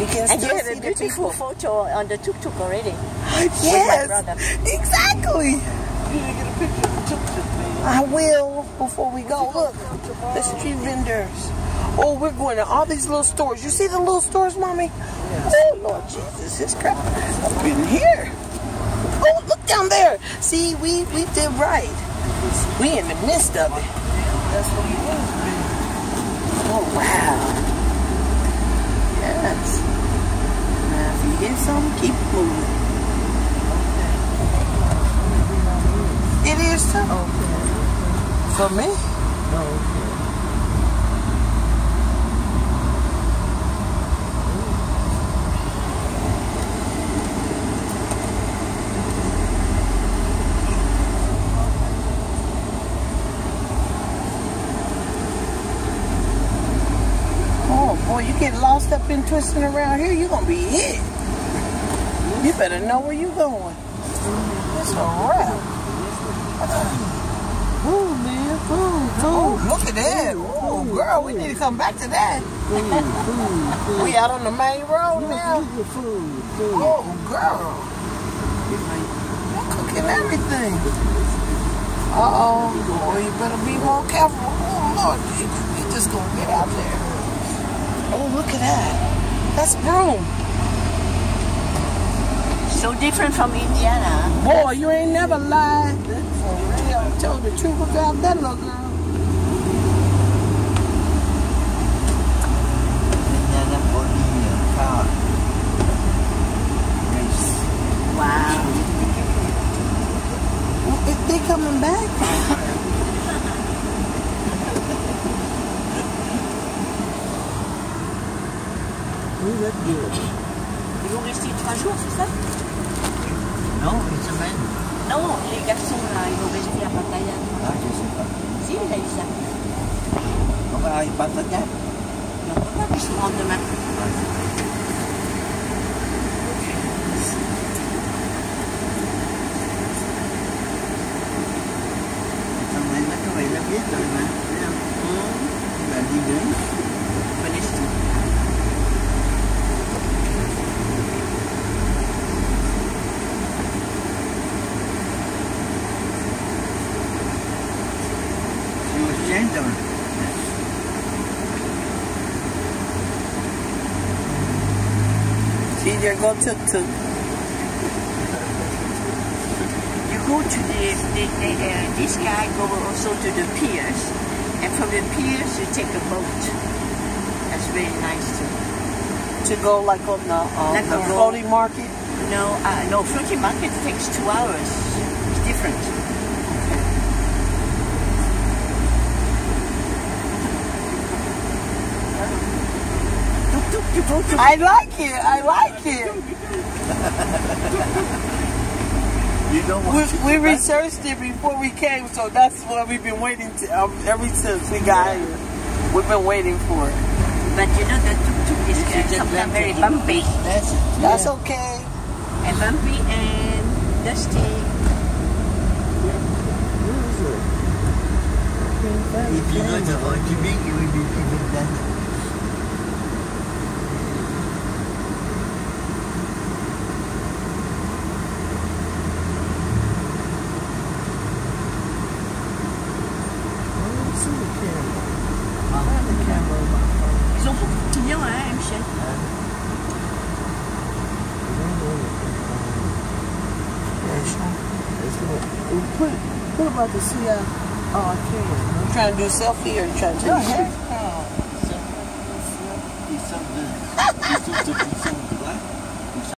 You can And you still have see a the beautiful people. photo on the tuk-tuk already. Yes, exactly. You get a picture of the tuk-tuk, man. I will before we go. Look, the street vendors. Oh, we're going to all these little stores. You see the little stores, mommy? Oh, Lord Jesus, this crap. I've been here. Oh, look down there. See, we we did right. We in the midst of it. That's what he was. Oh, wow. Yes. Now, if you get some, keep moving. It is too. Okay. For me. Oh, okay. Oh boy, you get lost up and twisting around here, you're gonna be hit. You better know where you're going. It's a wrap. Ooh, man. Food, Oh, look at that. Oh, girl, we need to come back to that. We out on the main road now. Look at food, food. Oh, girl. They're cooking everything. Uh-oh. Boy, you better be more careful. Oh, Lord, you, just gonna get out there. Look at that. That's broom. So different from Indiana. Boy, you ain't never lied. For real. Tell the truth about that little girl. Indiana body car race. Wow. Well, If they coming back, Ils vont rester trois jours, c'est ça? Non, une semaine. Non, les garçons là, ils vont rester à Pattaya. Ah, je sais pas. Si, il a eu ça. On va aller pas ça Non, pourquoi ils se rendent demain there go tuk tuk. You go to the, the, the uh, this guy go also to the piers, and from the piers you take a boat. That's very nice too. To go like on the, um, Like the floating market. No, uh, no, floating market takes two hours. It's different. Tuk tuk, you go to I like it. I like it. You don't We, want to we researched it before we came, so that's what we've been waiting to, um, ever since we got here. We've been waiting for it. But you know the tuk tuk is sometimes very bumpy. That's it. That's yeah. okay. And bumpy and dusty. If you go to Ho Chi Minh, you will be even better. What, what about the CI? Oh, I can't. You trying to do a selfie or you trying to take a picture? Ils